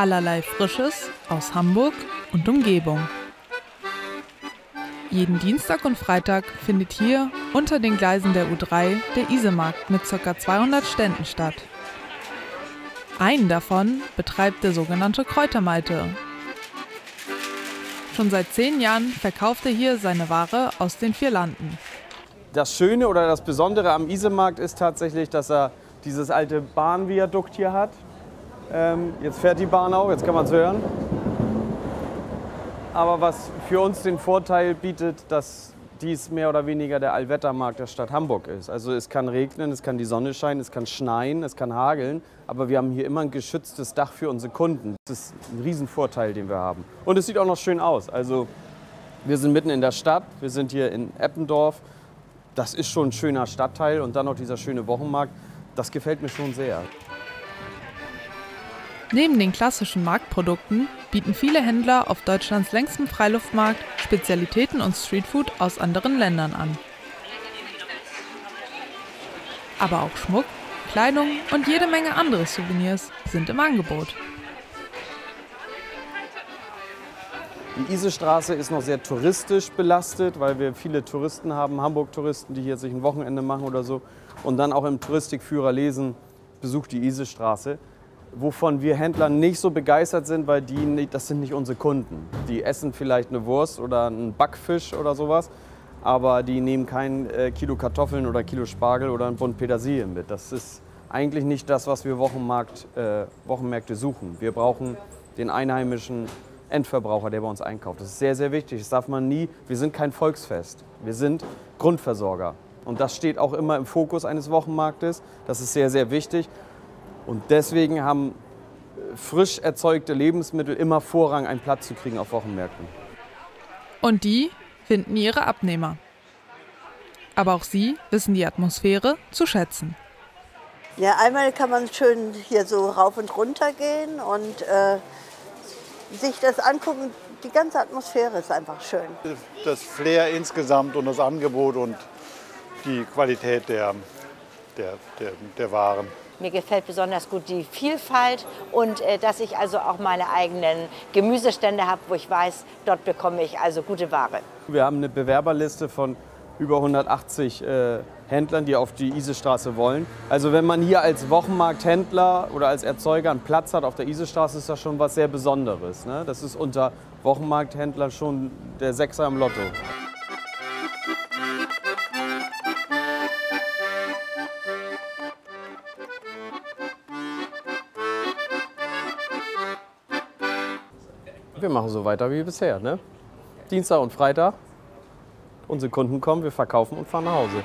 Allerlei Frisches aus Hamburg und Umgebung. Jeden Dienstag und Freitag findet hier unter den Gleisen der U3 der Isemarkt mit ca. 200 Ständen statt. Einen davon betreibt der sogenannte Kräutermalte. Schon seit zehn Jahren verkauft er hier seine Ware aus den vier Landen. Das Schöne oder das Besondere am Isemarkt ist tatsächlich, dass er dieses alte Bahnviadukt hier hat. Ähm, jetzt fährt die Bahn auch, jetzt kann man es hören. Aber was für uns den Vorteil bietet, dass dies mehr oder weniger der Allwettermarkt der Stadt Hamburg ist. Also es kann regnen, es kann die Sonne scheinen, es kann schneien, es kann hageln, aber wir haben hier immer ein geschütztes Dach für unsere Kunden. Das ist ein Riesenvorteil, den wir haben. Und es sieht auch noch schön aus. Also wir sind mitten in der Stadt, wir sind hier in Eppendorf. Das ist schon ein schöner Stadtteil und dann noch dieser schöne Wochenmarkt. Das gefällt mir schon sehr. Neben den klassischen Marktprodukten bieten viele Händler auf Deutschlands längstem Freiluftmarkt Spezialitäten und Streetfood aus anderen Ländern an. Aber auch Schmuck, Kleidung und jede Menge andere Souvenirs sind im Angebot. Die Isestraße ist noch sehr touristisch belastet, weil wir viele Touristen haben, Hamburg-Touristen, die hier sich ein Wochenende machen oder so. Und dann auch im Touristikführer lesen, besucht die Isestraße wovon wir Händler nicht so begeistert sind, weil die, das sind nicht unsere Kunden. Die essen vielleicht eine Wurst oder einen Backfisch oder sowas, aber die nehmen kein äh, Kilo Kartoffeln oder Kilo Spargel oder ein Bund Petersilie mit. Das ist eigentlich nicht das, was wir Wochenmarkt, äh, Wochenmärkte suchen. Wir brauchen den einheimischen Endverbraucher, der bei uns einkauft. Das ist sehr, sehr wichtig. Das darf man nie. Wir sind kein Volksfest. Wir sind Grundversorger. Und das steht auch immer im Fokus eines Wochenmarktes. Das ist sehr, sehr wichtig. Und deswegen haben äh, frisch erzeugte Lebensmittel immer Vorrang, einen Platz zu kriegen auf Wochenmärkten. Und die finden ihre Abnehmer. Aber auch sie wissen die Atmosphäre zu schätzen. Ja, einmal kann man schön hier so rauf und runter gehen und äh, sich das angucken. Die ganze Atmosphäre ist einfach schön. Das Flair insgesamt und das Angebot und die Qualität der, der, der, der Waren. Mir gefällt besonders gut die Vielfalt und äh, dass ich also auch meine eigenen Gemüsestände habe, wo ich weiß, dort bekomme ich also gute Ware. Wir haben eine Bewerberliste von über 180 äh, Händlern, die auf die Isestraße wollen. Also wenn man hier als Wochenmarkthändler oder als Erzeuger einen Platz hat auf der Isestraße, ist das schon was sehr Besonderes. Ne? Das ist unter Wochenmarkthändlern schon der Sechser im Lotto. Wir machen so weiter wie bisher. Ne? Dienstag und Freitag. Unsere Kunden kommen, wir verkaufen und fahren nach Hause.